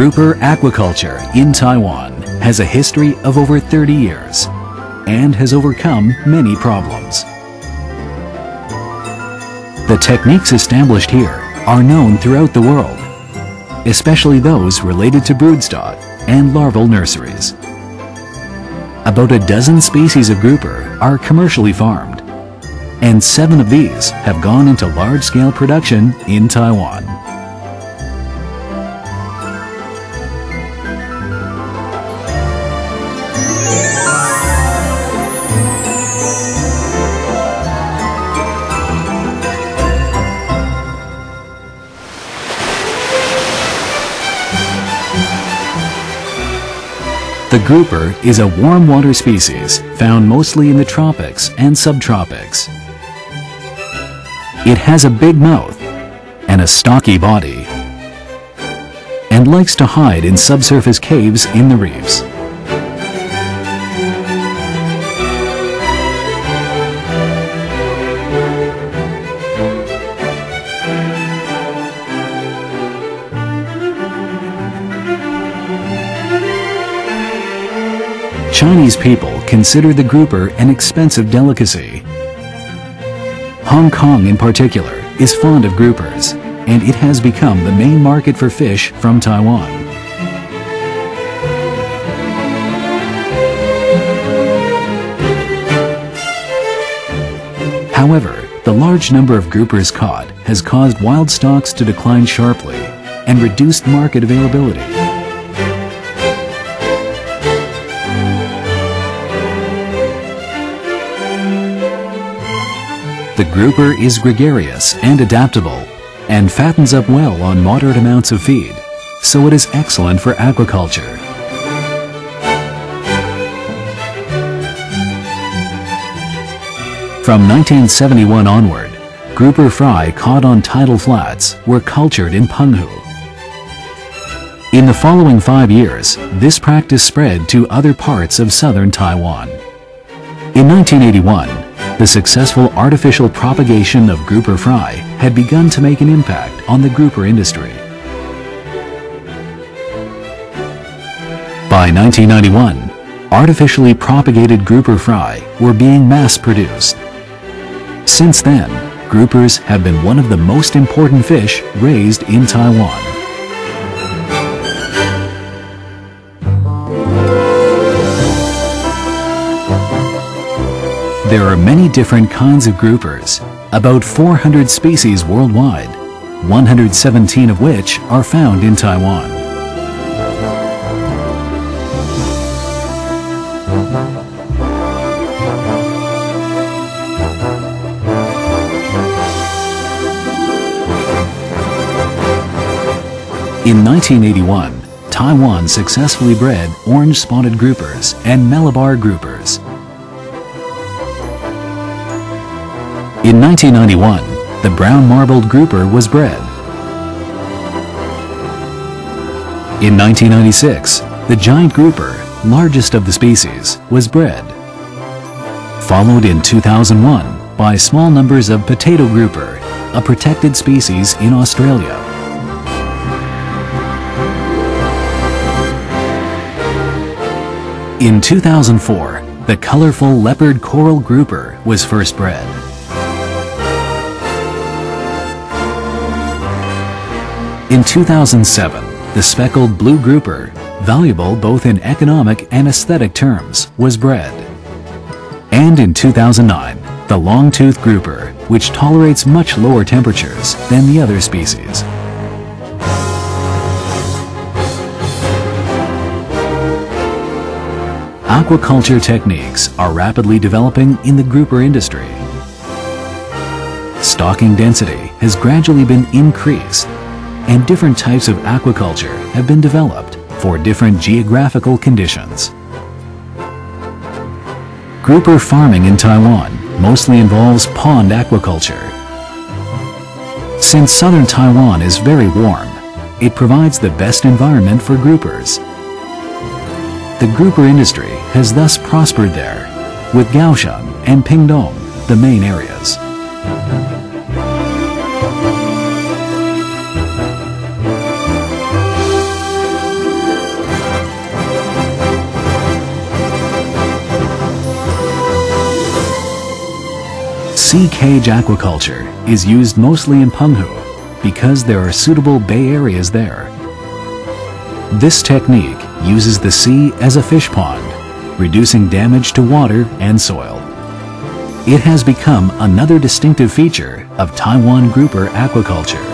Grouper aquaculture in Taiwan has a history of over 30 years and has overcome many problems. The techniques established here are known throughout the world, especially those related to broodstock and larval nurseries. About a dozen species of grouper are commercially farmed, and seven of these have gone into large-scale production in Taiwan. The grouper is a warm water species found mostly in the tropics and subtropics. It has a big mouth and a stocky body and likes to hide in subsurface caves in the reefs. Chinese people consider the grouper an expensive delicacy. Hong Kong in particular is fond of groupers, and it has become the main market for fish from Taiwan. However, the large number of groupers caught has caused wild stocks to decline sharply and reduced market availability. The grouper is gregarious and adaptable and fattens up well on moderate amounts of feed, so it is excellent for aquaculture. From 1971 onward, grouper fry caught on tidal flats were cultured in Penghu. In the following five years, this practice spread to other parts of southern Taiwan. In 1981, the successful artificial propagation of grouper fry had begun to make an impact on the grouper industry. By 1991, artificially propagated grouper fry were being mass-produced. Since then, groupers have been one of the most important fish raised in Taiwan. There are many different kinds of groupers, about 400 species worldwide, 117 of which are found in Taiwan. In 1981, Taiwan successfully bred orange-spotted groupers and Malabar groupers. In 1991, the brown marbled grouper was bred. In 1996, the giant grouper, largest of the species, was bred. Followed in 2001 by small numbers of potato grouper, a protected species in Australia. In 2004, the colorful leopard coral grouper was first bred. In 2007, the speckled blue grouper, valuable both in economic and aesthetic terms, was bred. And in 2009, the long-toothed grouper, which tolerates much lower temperatures than the other species. Aquaculture techniques are rapidly developing in the grouper industry. Stocking density has gradually been increased and different types of aquaculture have been developed for different geographical conditions. Grouper farming in Taiwan mostly involves pond aquaculture. Since southern Taiwan is very warm, it provides the best environment for groupers. The grouper industry has thus prospered there, with Kaohsiung and Pingdong the main areas. Sea cage aquaculture is used mostly in Penghu because there are suitable bay areas there. This technique uses the sea as a fish pond, reducing damage to water and soil. It has become another distinctive feature of Taiwan grouper aquaculture.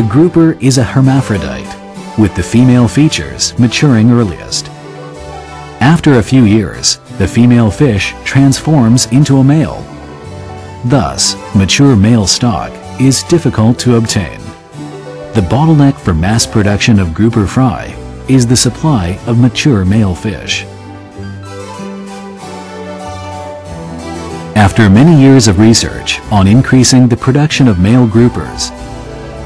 The grouper is a hermaphrodite, with the female features maturing earliest. After a few years, the female fish transforms into a male. Thus, mature male stock is difficult to obtain. The bottleneck for mass production of grouper fry is the supply of mature male fish. After many years of research on increasing the production of male groupers,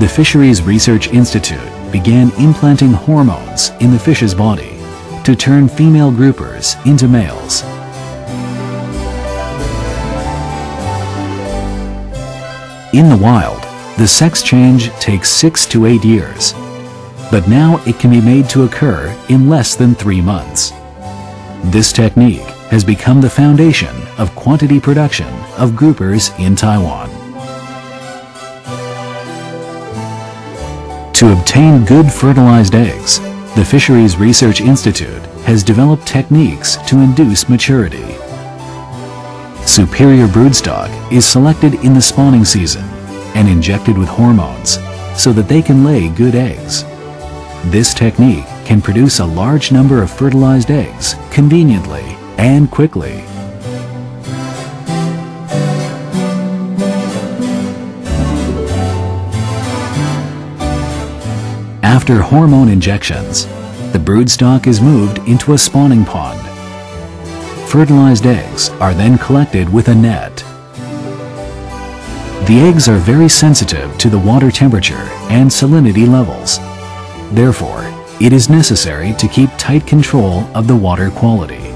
the Fisheries Research Institute began implanting hormones in the fish's body to turn female groupers into males. In the wild, the sex change takes 6 to 8 years, but now it can be made to occur in less than 3 months. This technique has become the foundation of quantity production of groupers in Taiwan. To obtain good fertilized eggs, the Fisheries Research Institute has developed techniques to induce maturity. Superior broodstock is selected in the spawning season and injected with hormones so that they can lay good eggs. This technique can produce a large number of fertilized eggs conveniently and quickly. After hormone injections, the broodstock is moved into a spawning pond. Fertilized eggs are then collected with a net. The eggs are very sensitive to the water temperature and salinity levels. Therefore, it is necessary to keep tight control of the water quality.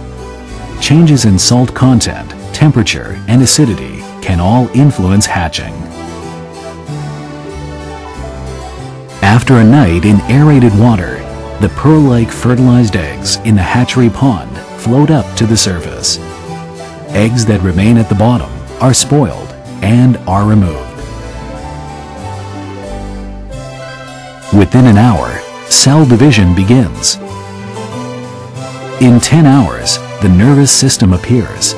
Changes in salt content, temperature, and acidity can all influence hatching. After a night in aerated water, the pearl-like fertilized eggs in the hatchery pond float up to the surface. Eggs that remain at the bottom are spoiled and are removed. Within an hour, cell division begins. In 10 hours, the nervous system appears.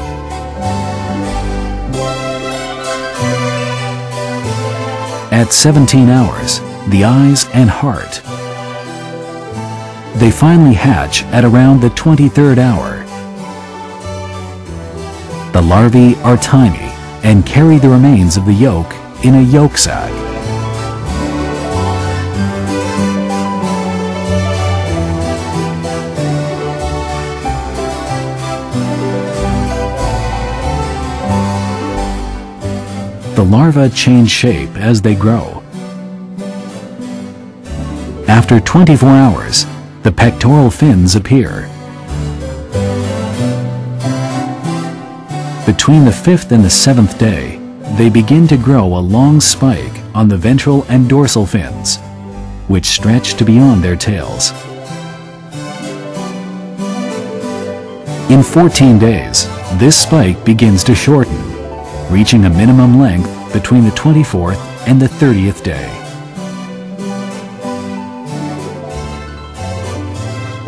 At 17 hours, the eyes and heart. They finally hatch at around the 23rd hour. The larvae are tiny and carry the remains of the yolk in a yolk sac. The larvae change shape as they grow. After 24 hours, the pectoral fins appear. Between the fifth and the seventh day, they begin to grow a long spike on the ventral and dorsal fins, which stretch to beyond their tails. In 14 days, this spike begins to shorten, reaching a minimum length between the 24th and the 30th day.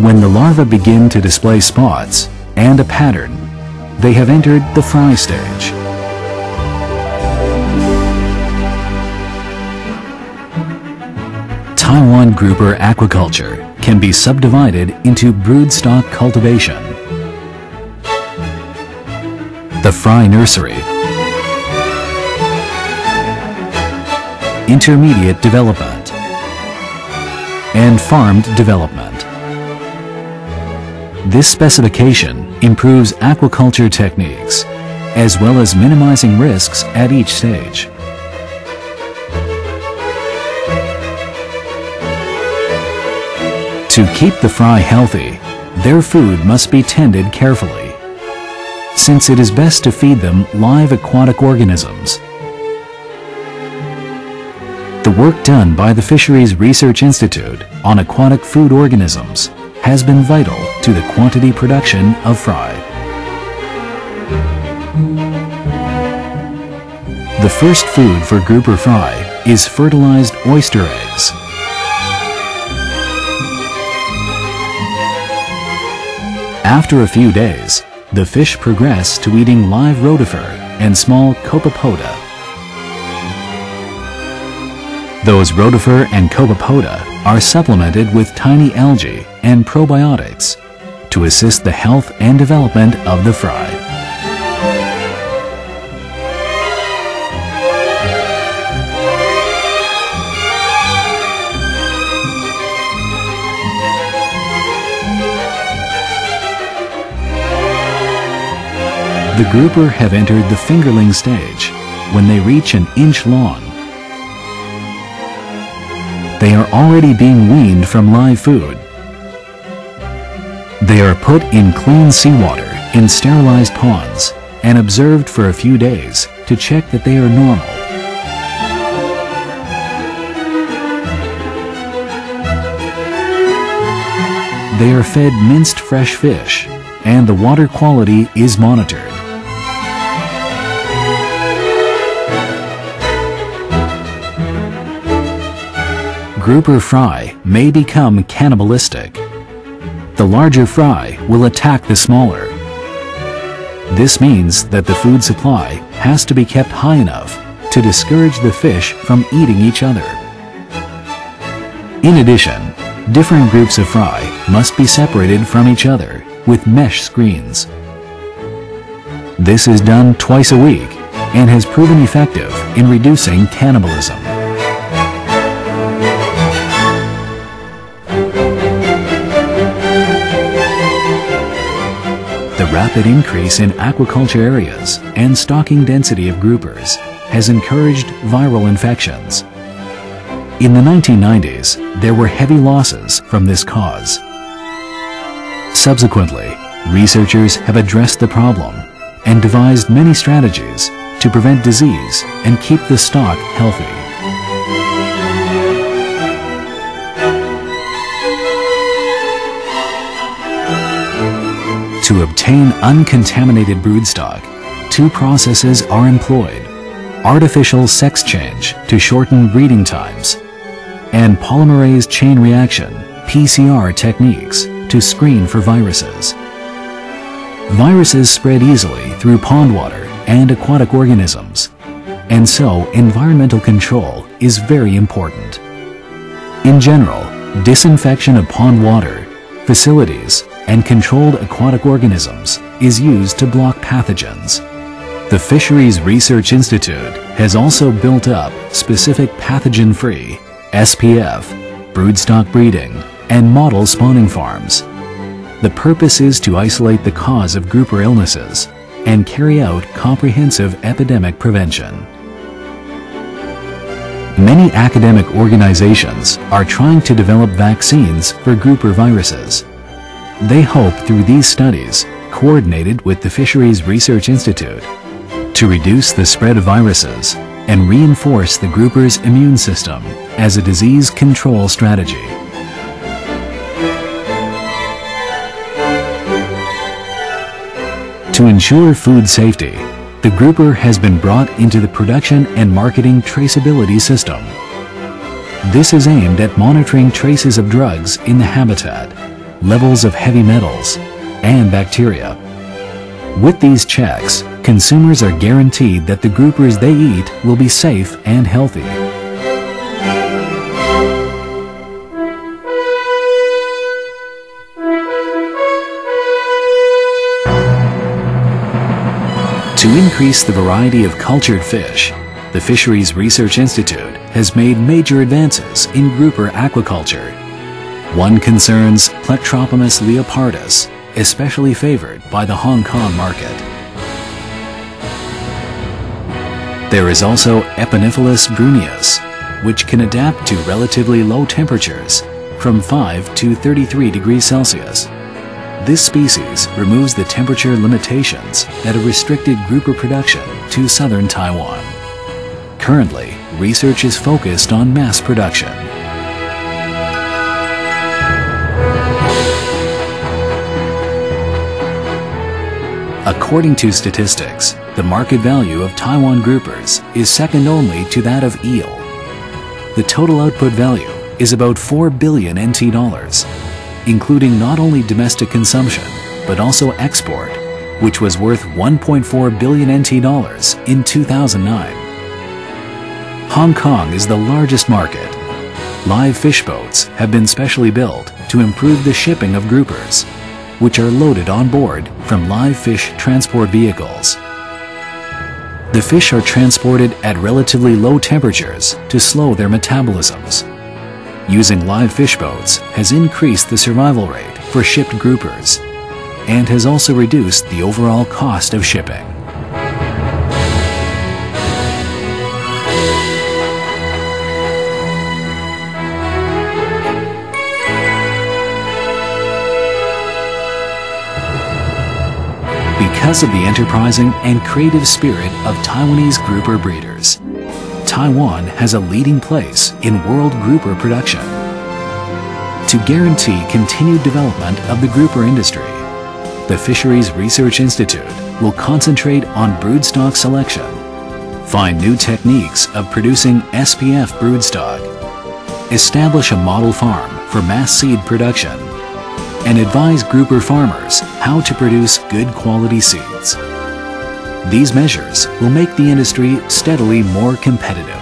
When the larvae begin to display spots and a pattern, they have entered the fry stage. Taiwan grouper aquaculture can be subdivided into broodstock cultivation, the fry nursery, intermediate development, and farmed development. This specification improves aquaculture techniques, as well as minimizing risks at each stage. To keep the fry healthy, their food must be tended carefully. since it is best to feed them live aquatic organisms. The work done by the Fisheries Research Institute on aquatic food organisms has been vital to the quantity production of fry. The first food for grouper fry is fertilized oyster eggs. After a few days, the fish progress to eating live rotifer and small copepoda. Those rotifer and copepoda are supplemented with tiny algae and probiotics to assist the health and development of the fry. The grouper have entered the fingerling stage when they reach an inch long. They are already being weaned from live food. They are put in clean seawater in sterilized ponds and observed for a few days to check that they are normal. They are fed minced fresh fish and the water quality is monitored. Grouper fry may become cannibalistic. The larger fry will attack the smaller. This means that the food supply has to be kept high enough to discourage the fish from eating each other. In addition, different groups of fry must be separated from each other with mesh screens. This is done twice a week and has proven effective in reducing cannibalism. Rapid increase in aquaculture areas and stocking density of groupers has encouraged viral infections. In the 1990s, there were heavy losses from this cause. Subsequently, researchers have addressed the problem and devised many strategies to prevent disease and keep the stock healthy. To obtain uncontaminated broodstock, two processes are employed. Artificial sex change to shorten breeding times and polymerase chain reaction PCR techniques to screen for viruses. Viruses spread easily through pond water and aquatic organisms, and so environmental control is very important. In general, disinfection of pond water, facilities, and controlled aquatic organisms is used to block pathogens. The Fisheries Research Institute has also built up specific pathogen-free SPF, broodstock breeding, and model spawning farms. The purpose is to isolate the cause of grouper illnesses and carry out comprehensive epidemic prevention. Many academic organizations are trying to develop vaccines for grouper viruses. They hope through these studies, coordinated with the Fisheries Research Institute, to reduce the spread of viruses and reinforce the grouper's immune system as a disease control strategy. To ensure food safety, the grouper has been brought into the production and marketing traceability system. This is aimed at monitoring traces of drugs in the habitat levels of heavy metals, and bacteria. With these checks, consumers are guaranteed that the groupers they eat will be safe and healthy. To increase the variety of cultured fish, the Fisheries Research Institute has made major advances in grouper aquaculture one concerns Plectropomus leopardus, especially favored by the Hong Kong market. There is also Epinephelus bruneus, which can adapt to relatively low temperatures from 5 to 33 degrees Celsius, This species removes the temperature limitations that have restricted grouper production to southern Taiwan. Currently, research is focused on mass production. According to statistics, the market value of Taiwan groupers is second only to that of eel. The total output value is about 4 billion NT dollars, including not only domestic consumption, but also export, which was worth 1.4 billion NT dollars in 2009. Hong Kong is the largest market. Live fish boats have been specially built to improve the shipping of groupers which are loaded on board from live fish transport vehicles. The fish are transported at relatively low temperatures to slow their metabolisms. Using live fish boats has increased the survival rate for shipped groupers and has also reduced the overall cost of shipping. Because of the enterprising and creative spirit of Taiwanese grouper breeders. Taiwan has a leading place in world grouper production. To guarantee continued development of the grouper industry, the Fisheries Research Institute will concentrate on broodstock selection, find new techniques of producing SPF broodstock, establish a model farm for mass seed production, and advise grouper farmers how to produce good quality seeds. These measures will make the industry steadily more competitive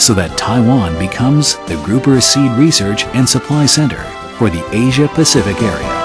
so that Taiwan becomes the grouper seed research and supply center for the Asia Pacific area.